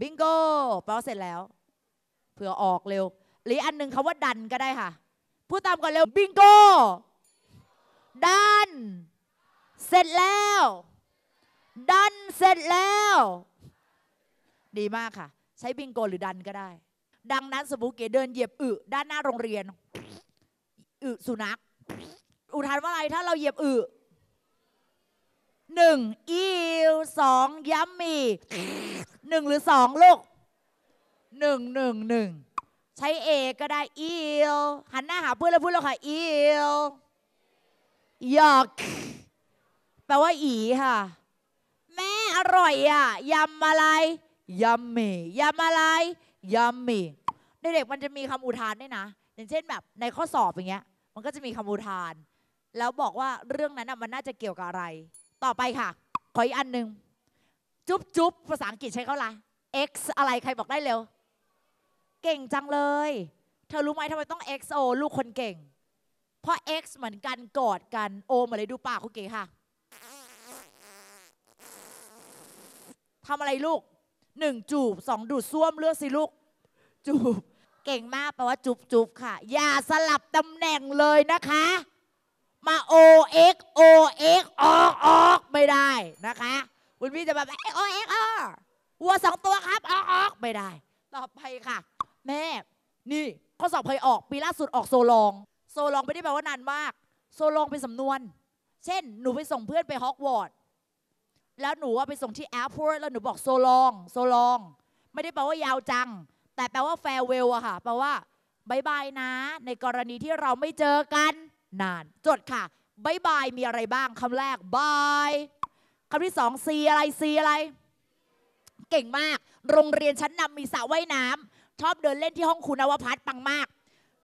บิงโกแปลว่าเสร็จแล้วเผื่อออกเร็ว หรืออันหนึ่งคำว่าดันก็ได้ค่ะ พูดตามก่อนเร็วบิงโกดัน เสร็จแล้ว ดันเสร็จแล้ว ดีมากค่ะ ใช้บิงโกหรือดันก็ได้ ดังนั้นสมมุติเก๋เดินเหยียบอึด้านหน้าโรงเรียนอึสุนัขอุทานว่าอะไรถ้าเราเหยียบอึ หนึ่งอีวสองยัมมี่หนึ่งหรือสองลูกหนึ่งหนึ่งหนึ่งใช้เอก็ได้อีวหันหน้าหาเพื่อนแล้วพูดแล้วค่ะอีวหยอกแปลว่าอีค่ะ แม่อร่อยอะยำอะไรยัมมี่ยำอะไรยัมมี่เด็กๆมันจะมีคำอุทานด้วยนะ อย่างเช่นแบบในข้อสอบอย่างเงี้ย มันก็จะมีคำอุทาน แล้วบอกว่าเรื่องนั้นน่ะมันน่าจะเกี่ยวกับอะไร ต่อไปค่ะ ขออีกอันหนึ่งจุ๊บจุ๊บภาษาอังกฤษใช้เขาอะไร x อะไรใครบอกได้เร็ว เก่งจังเลย เธอรู้ไหมทำไมต้อง xo ลูกคนเก่ง เพราะ x เหมือนกันกอดกัน o เหมือนเลยดูปากคุณเก๋ค่ะทำอะไรลูกหนึ่งจูบสองดูดซ่วมเลือกสิลูก จูบ เก่งมากแปลว่าจุบจุบค่ะ อย่าสลับตำแหน่งเลยนะคะ มา O X O X ออกออกไม่ได้นะคะ คุณพี่จะแบบ O X ออกวัวสองตัวครับออกออกไม่ได้ ต่อไปค่ะ แม่ นี่ข้อสอบเคยออกปีล่าสุดออก so long so long ไม่ได้แปลว่านานมาก so long เป็นสำนวน เช่น หนูไปส่งเพื่อนไปฮอกวอตส์แล้วหนูว่าไปส่งที่ airport แล้วหนูบอก so long so long ไม่ได้แปลว่ายาวจัง แต่แปลว่า farewell อะค่ะ แปลว่าบายบายนะ ในกรณีที่เราไม่เจอกัน นาน จดค่ะบายบายมีอะไรบ้างคำแรกบายคำที่สองซีอะไรซีอะไร เก่งมาก โรงเรียนชั้นนำมีสระว่ายน้ำชอบเดินเล่นที่ห้องคุณนวพัฒน์ปังมาก